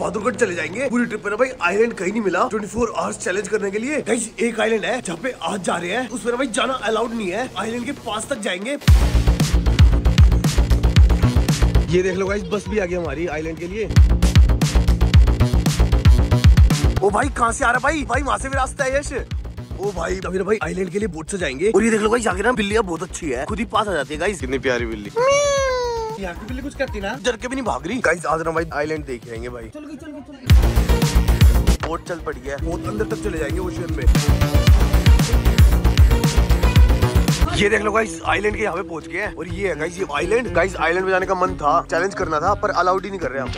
बहादुरगढ़ चले जाएँगे। पूरी ट्रिप पे ना भाई आइलैंड कहीं नहीं मिला। 24 फोर आवर्स चैलेंज करने के लिए। गाइस एक आइलैंड है जहाँ पे आज जा रहे हैं। उसमें ना भाई जाना अलाउड नहीं है। आइलैंड के पास तक जाएँगे। ये देख लो गाइस बस भी आ गई हमारी आइलैंड के लिए। ओ भाई कहाँ से आ रहा भाई? भाई वहाँ से भी रास्ता है यश। ओ भाई अभी भाई आइलैंड के लिए बोट से जाएँगे। और ये देख लो भाई जाके ना बिल्लियाँ बहुत अच्छी है। खुद ही पास आ जाती है गाइस कितनी प्यारी बिल्ली। यहाँ की बिल्ली कुछ करती ना? डर के भी नहीं भाग रही। गाइस आज ना भाई आइलैंड देख आएँगे भाई। चल गई चल गई बोट चल पड़ी है। बहुत अंदर तक चले जाएँगे ओशियन में ये देख लो गाइस आइलैंड के यहाँ पे पहुँच गए हैं। और ये है गाइस ये आइलैंड गाइस आइलैंड में जाने का मन था। चैलेंज करना था पर अलाउड ही नहीं कर रहे हम।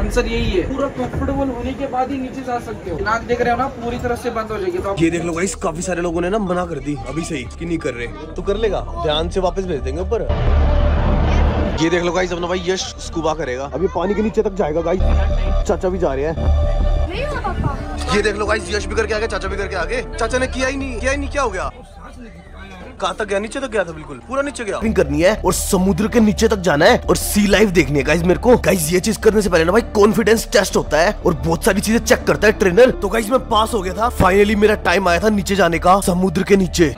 आंसर यही है। पूरा कंफर्टेबल होने के बाद ही नीचे जा सकते हो। नाक देख रहे हो ना पूरी तरह से बंद हो जाएगी तो आप ये देख लो गाइस काफ़ी सारे लोगों ने ना मना कर दी अभी सही कि नहीं कर रहे। तो कर लेगा ध्यान से वापस भेज देंगे ऊपर। ये देख लो गाइस अपना भाई यश स्कूबा करेगा। अभी पानी के नीचे तक जाएगा गाइस चाचा भी जा रहे हैं। नहीं हुआ पापा। ये देख लो गाइस यश भी करके आ गया चाचा भी करके आ गए चाचा ने किया ही नहीं किया ही नहीं क्या हो गया? कहा तक गया? नीचे तक गया था बिल्कुल। पूरा नीचे गया। करनी है और समुद्र के नीचे तक जाना है और सी लाइफ देखनी है गाइस मेरे को। गाइस ये चीज़ करने से पहले ना भाई कॉन्फिडेंस टेस्ट होता है और बहुत सारी चीज़ें चेक करता है ट्रेनर तो गाइस मैं पास हो गया था। फाइनली मेरा टाइम आया था नीचे जाने का समुद्र के नीचे।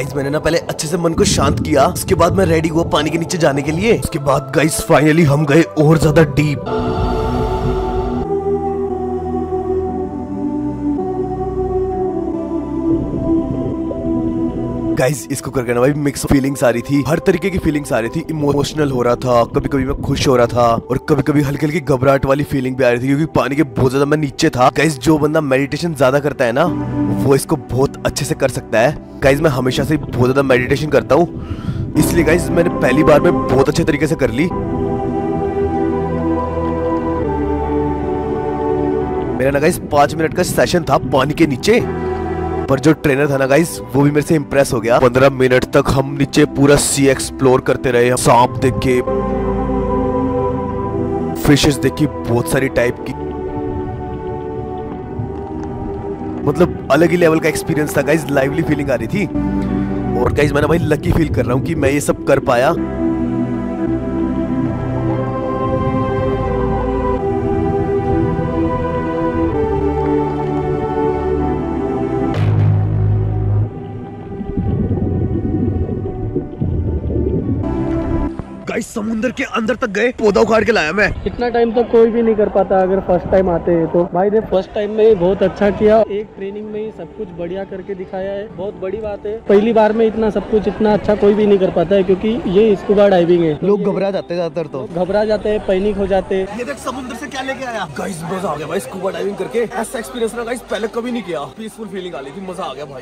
गाइस मैंने ना पहले अच्छे से मन को शांत किया। उसके बाद मैं रेडी हुआ पानी के नीचे जाने के लिए। उसके बाद गाइस फाइनली हम गए और ज़्यादा डीप गाइस इसको करके ना भाई मिक्स फीलिंग्स आ रही थी। हर तरीके की फीलिंग्स आ रही थी। इमोशनल हो रहा था कभी कभी मैं खुश हो रहा था और कभी कभी हल्की हल्की घबराहट वाली फीलिंग भी आ रही थी क्योंकि पानी के बहुत ज़्यादा मैं नीचे था। गाइस जो बंदा मेडिटेशन ज़्यादा करता है ना, वो इसको बहुत अच्छे से कर सकता है। गाइस मैं हमेशा से बहुत ज़्यादा मेडिटेशन करता हूँ। इसलिए गाइस मैंने पहली बार में बहुत अच्छे तरीके से कर ली। मेरा ना गाइस पाँच मिनट का सेशन था पानी के नीचे। पर जो ट्रेनर था ना गाइस वो भी मेरे से इम्प्रेस हो गया। पंद्रह मिनट तक हम नीचे पूरा सी एक्सप्लोर करते रहे सांप देख फिशेस देखी, बहुत सारी टाइप की। मतलब अलग ही लेवल का एक्सपीरियंस था गाइस लाइवली फीलिंग आ रही थी। और गाइज़ मैंने भाई लकी फील कर रहा हूँ कि मैं ये सब कर पाया। गाइस समुंदर के अंदर तक गए। पौधा उखाड़ के लाया मैं। इतना टाइम तो कोई भी नहीं कर पाता अगर फ़र्स्ट टाइम आते हैं तो। भाई ने फ़र्स्ट टाइम में ही बहुत अच्छा किया। एक ट्रेनिंग में ही सब कुछ बढ़िया करके दिखाया है। बहुत बड़ी बात है। पहली बार में इतना सब कुछ इतना अच्छा कोई भी नहीं कर पाता है क्यूँकी ये स्कूबा डाइविंग है। लोग घबरा जाते हैं ज़्यादातर तो। घबरा जाते हैं पैनिक हो जाते हैं। ये देख समुद्र से क्या लेके आया? गाइस मज़ा आ गया भाई स्कूबा डाइविंग करके। ऐसा एक्सपीरियंस ना गाइस पहले कभी नहीं किया। पीसफुल फीलिंग आ रही थी मज़ा आ गया भाई।